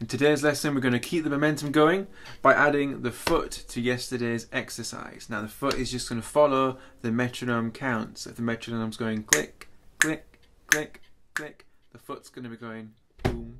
In today's lesson, we're going to keep the momentum going by adding the foot to yesterday's exercise. Now, the foot is just going to follow the metronome counts. If the metronome's going click, click, click, click, the foot's going to be going boom,